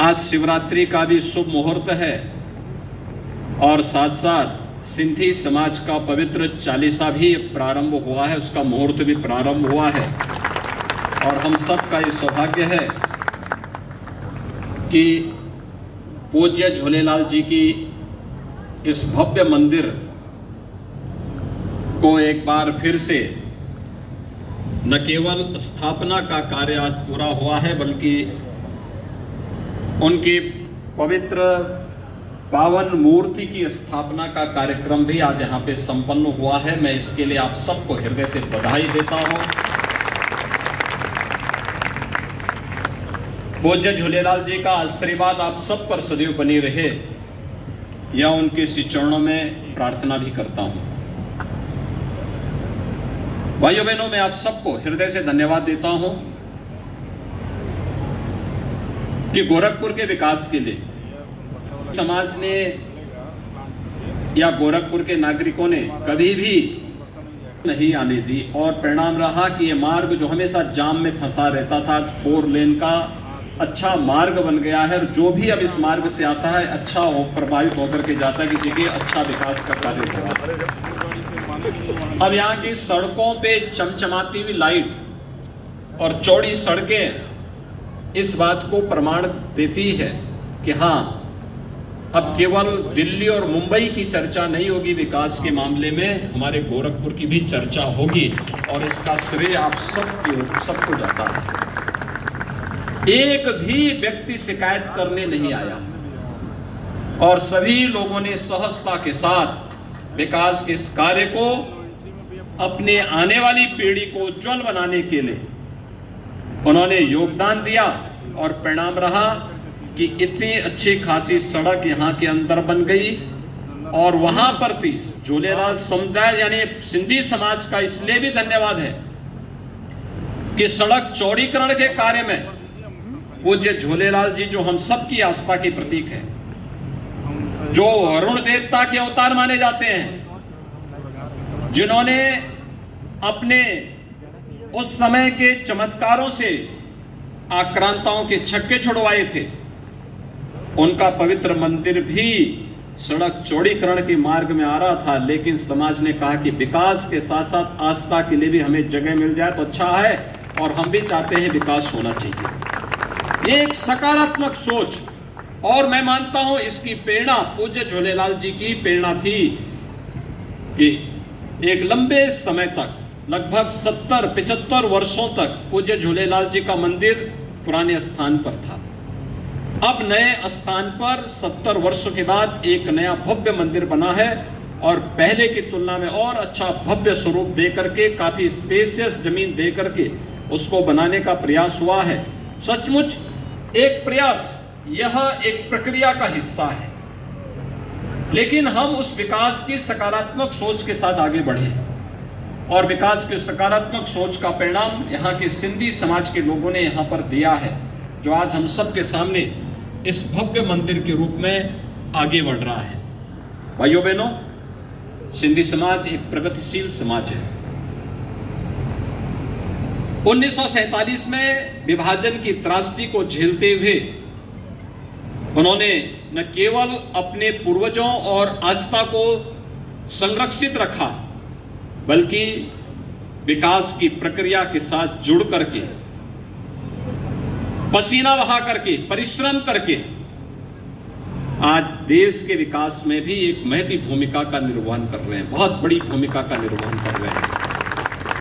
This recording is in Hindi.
आज शिवरात्रि का भी शुभ मुहूर्त है। और साथ साथ सिंधी समाज का पवित्र चालीसा भी प्रारंभ हुआ है, उसका मुहूर्त भी प्रारंभ हुआ है। और हम सब का ये सौभाग्य है कि पूज्य झूलेलाल जी की इस भव्य मंदिर को एक बार फिर से न केवल स्थापना का कार्य आज पूरा हुआ है, बल्कि उनकी पवित्र पावन मूर्ति की स्थापना का कार्यक्रम भी आज यहाँ पे संपन्न हुआ है। मैं इसके लिए आप सबको हृदय से बधाई देता हूँ। पूज्य झूलेलाल जी का आशीर्वाद आप सब पर सदैव बनी रहे। या उनके श्री चरणों में प्रार्थना भी करता हूँ। भाइयों बहनों मैं आप सबको हृदय से धन्यवाद देता हूँ। कि गोरखपुर के विकास के लिए समाज ने या गोरखपुर के नागरिकों ने कभी भी नहीं आने दी और परिणाम रहा कि ये मार्ग जो हमेशा जाम में फंसा रहता था, फोर लेन का अच्छा मार्ग बन गया है और जो भी अब इस मार्ग से आता है अच्छा हो, प्रभावित होकर के जाता है कि जगह अच्छा विकास का कार्य अब यहाँ की सड़कों पे चमचमाती हुई लाइट और चौड़ी सड़कें इस बात को प्रमाण देती है कि हाँ अब केवल दिल्ली और मुंबई की चर्चा नहीं होगी विकास के मामले में, हमारे गोरखपुर की भी चर्चा होगी और इसका श्रेय आप सबको सबको जाता है। एक भी व्यक्ति शिकायत करने नहीं आया और सभी लोगों ने सहजता के साथ विकास के इस कार्य को, अपने आने वाली पीढ़ी को उज्जवल बनाने के लिए उन्होंने योगदान दिया और परिणाम रहा कि इतनी अच्छी खासी सड़क यहाँ के अंदर बन गई और वहाँ पर थी झूलेलाल समुदाय यानी सिंधी समाज का इसलिए भी धन्यवाद है कि सड़क चौड़ीकरण के कार्य में पूज्य झूलेलाल जी जो हम सबकी आस्था की प्रतीक है, जो वरुण देवता के अवतार माने जाते हैं, जिन्होंने अपने उस समय के चमत्कारों से आक्रांताओं के छक्के छुड़वाए थे। उनका पवित्र मंदिर भी सड़क चौड़ीकरण के मार्ग में आ रहा था, लेकिन समाज ने कहा कि विकास के साथ साथ आस्था के लिए भी हमें जगह मिल जाए तो अच्छा है, और हम भी चाहते हैं विकास होना चाहिए। एक सकारात्मक सोच, और मैं मानता हूँ इसकी प्रेरणा, पूज्य झूलेलाल जी की प्रेरणा थी कि एक लंबे समय तक लगभग 70 पिचहत्तर वर्षों तक पूज्य झूलेलाल जी का मंदिर पुराने स्थान पर था। अब नए स्थान पर 70 वर्षों के बाद एक नया भव्य मंदिर बना है और पहले की तुलना में और अच्छा भव्य स्वरूप दे करके काफ़ी स्पेसियस ज़मीन दे करके उसको बनाने का प्रयास हुआ है। सचमुच एक प्रयास, यह एक प्रक्रिया का हिस्सा है। लेकिन हम उस विकास की सकारात्मक सोच के साथ आगे बढ़े और विकास के सकारात्मक सोच का परिणाम यहाँ के सिंधी समाज के लोगों ने यहाँ पर दिया है, जो आज हम सब के सामने इस भव्य मंदिर के रूप में आगे बढ़ रहा है। भाइयों बहनों, सिंधी समाज एक प्रगतिशील समाज है। 1947 में विभाजन की त्रासदी को झेलते हुए उन्होंने न केवल अपने पूर्वजों और आस्था को संरक्षित रखा बल्कि विकास की प्रक्रिया के साथ जुड़ करके, पसीना बहा करके, परिश्रम करके, आज देश के विकास में भी एक महती भूमिका का निर्वहन कर रहे हैं, बहुत बड़ी भूमिका का निर्वहन कर रहे हैं।